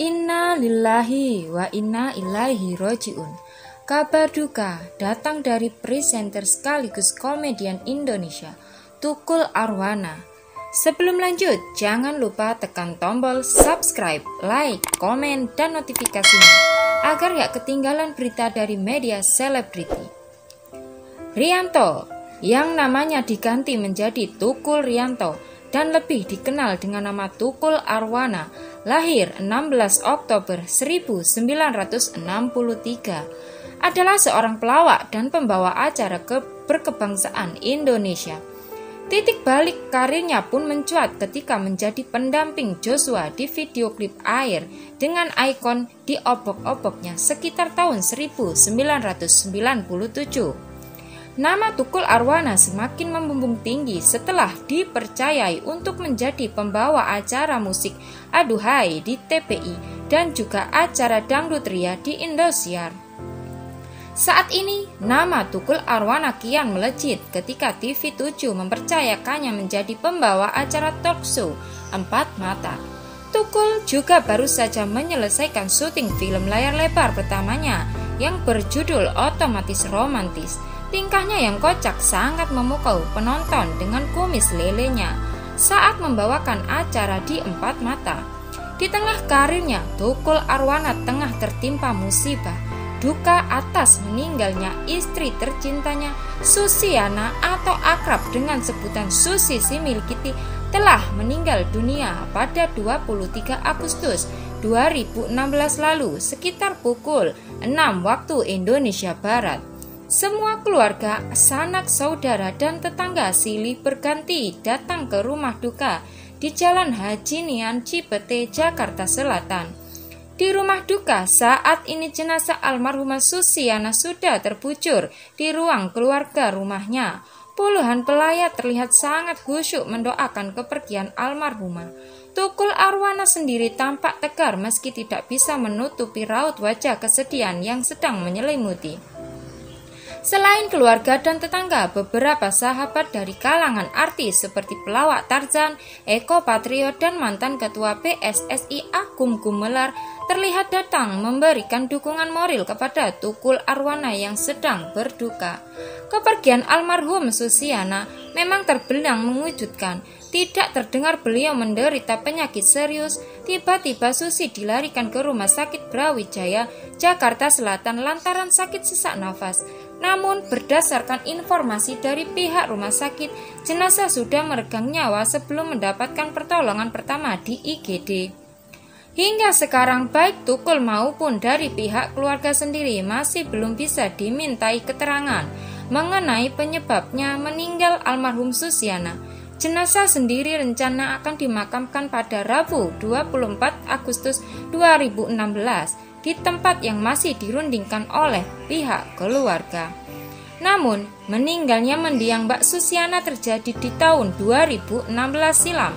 Inna lillahi wa inna ilaihi roji'un. Kabar duka datang dari presenter sekaligus komedian Indonesia, Tukul Arwana. Sebelum lanjut, jangan lupa tekan tombol subscribe, like, komen, dan notifikasinya agar gak ketinggalan berita dari media selebriti. Rianto, yang namanya diganti menjadi Tukul Rianto dan lebih dikenal dengan nama Tukul Arwana, lahir 16 Oktober 1963, adalah seorang pelawak dan pembawa acara keberkebangsaan Indonesia – Titik balik karirnya pun mencuat ketika menjadi pendamping Joshua di video klip Air dengan ikon di obok-oboknya sekitar tahun 1997. Nama Tukul Arwana semakin membumbung tinggi setelah dipercayai untuk menjadi pembawa acara musik Aduhai di TPI dan juga acara Dangdut Ria di Indosiar. Saat ini, nama Tukul Arwana kian melejit ketika TV7 mempercayakannya menjadi pembawa acara talk show Empat Mata. Tukul juga baru saja menyelesaikan syuting film layar lebar pertamanya yang berjudul Otomatis Romantis. Tingkahnya yang kocak sangat memukau penonton dengan kumis lelenya saat membawakan acara di Empat Mata. Di tengah karirnya, Tukul Arwana tengah tertimpa musibah duka atas meninggalnya istri tercintanya Susiana atau akrab dengan sebutan Susi Similikiti telah meninggal dunia pada 23 Agustus 2016 lalu sekitar pukul 6 waktu Indonesia Barat. Semua keluarga, sanak saudara dan tetangga silih berganti datang ke rumah duka di Jalan Haji Nian Cipete, Jakarta Selatan. Di rumah duka, saat ini jenazah almarhumah Susiana sudah terbujur di ruang keluarga rumahnya. Puluhan pelayat terlihat sangat khusyuk mendoakan kepergian almarhumah. Tukul Arwana sendiri tampak tegar meski tidak bisa menutupi raut wajah kesedihan yang sedang menyelimuti. Selain keluarga dan tetangga, beberapa sahabat dari kalangan artis seperti pelawak Tarzan, Eko Patrio, dan mantan ketua PSSI Akum Gumelar terlihat datang memberikan dukungan moral kepada Tukul Arwana yang sedang berduka. Kepergian almarhum Susiana memang terbilang mengejutkan. Tidak terdengar beliau menderita penyakit serius, tiba-tiba Susi dilarikan ke Rumah Sakit Brawijaya, Jakarta Selatan lantaran sakit sesak nafas. Namun, berdasarkan informasi dari pihak rumah sakit, jenazah sudah meregang nyawa sebelum mendapatkan pertolongan pertama di IGD. Hingga sekarang baik Tukul maupun dari pihak keluarga sendiri masih belum bisa dimintai keterangan mengenai penyebabnya meninggal almarhum Susiana. Jenazah sendiri rencana akan dimakamkan pada Rabu 24 Agustus 2016 di tempat yang masih dirundingkan oleh pihak keluarga. Namun, meninggalnya mendiang Mbak Susiana terjadi di tahun 2016 silam.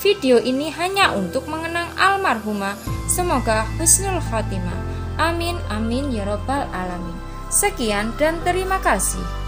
Video ini hanya untuk mengenang almarhumah. Semoga husnul khatimah. Amin amin ya robbal alamin. Sekian dan terima kasih.